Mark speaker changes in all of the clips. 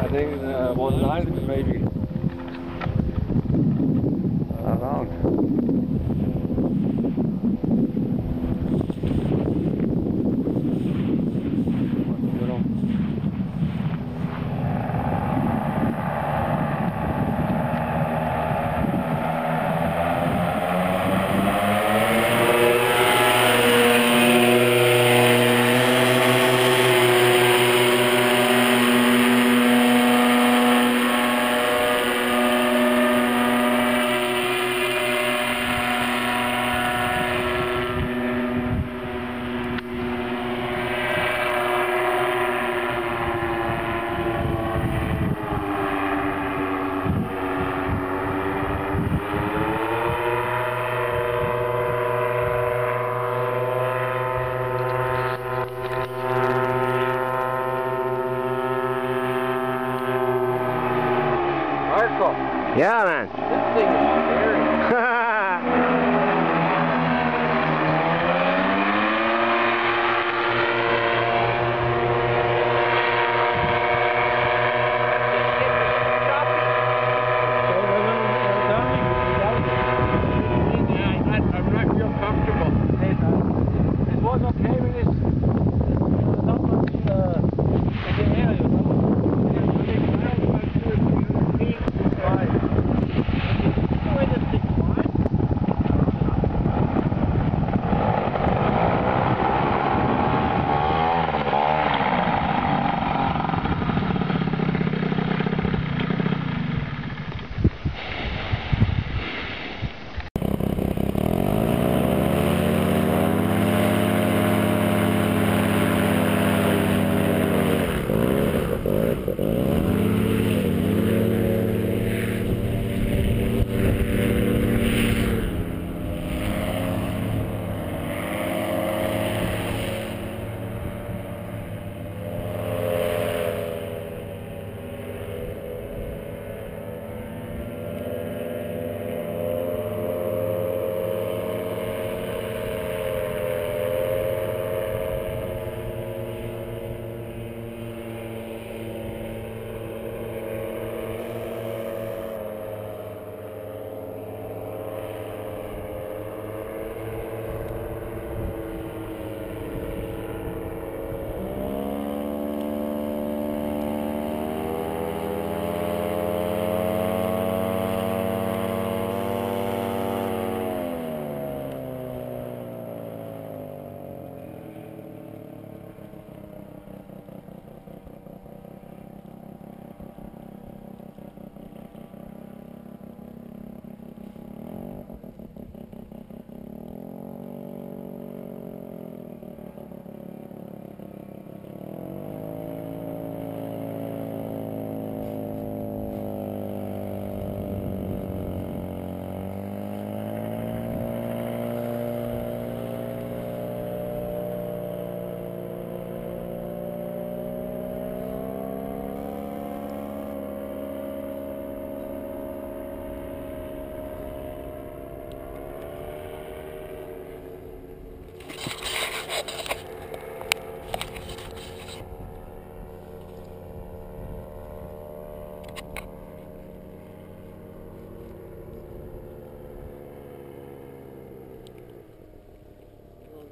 Speaker 1: I think uh, 190 maybe.
Speaker 2: Around.
Speaker 3: Yeah, man.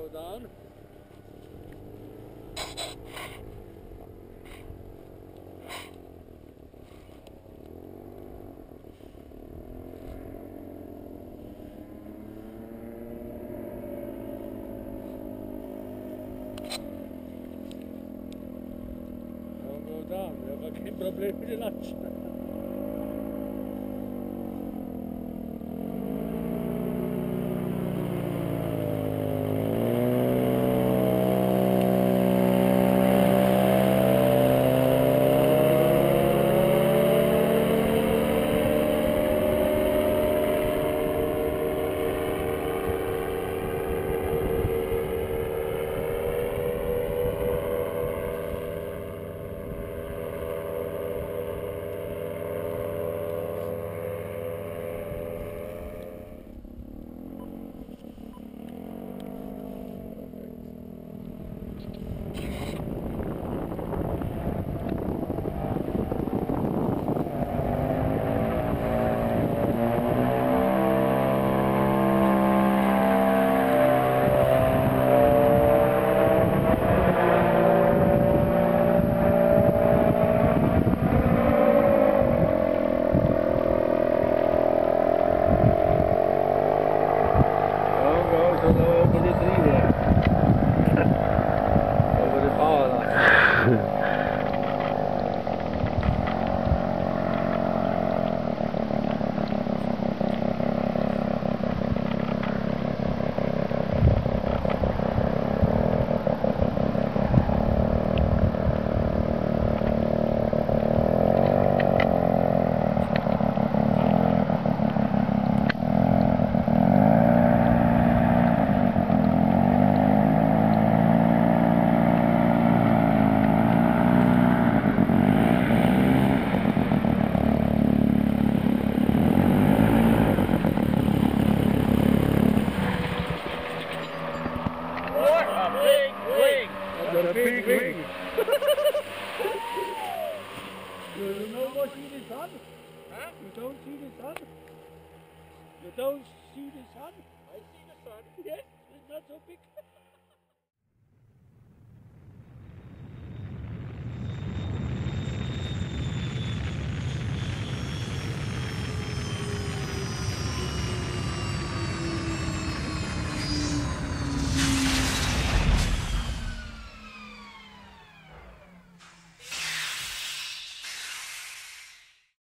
Speaker 4: Go down, we have a problem with the lunch. Sun? I see the sun. Yes, it's not so big.